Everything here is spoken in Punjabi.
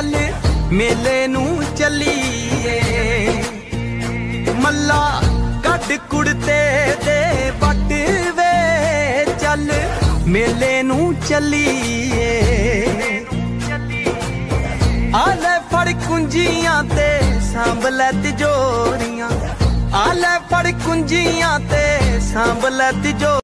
ਚੱਲ ਮੇਲੇ ਨੂੰ ਚੱਲੀਏ। ਮੱਲਾ ਕੱਢ ਕੁੜਤੇ ਦੇ ਬੱਟ ਵੇ ਚੱਲ ਮੇਲੇ ਨੂੰ ਚੱਲੀਏ। ਆਲੇ ਫੜ ਕੁੰਜੀਆਂ ਤੇ ਸਾਂਭ ਲੈ ਤਿਜੋਰੀਆਂ। ਆ ਫੜ ਕੁੰਜੀਆਂ ਤੇ ਸਾਂਭ ਲੈ ਤਿਜੋ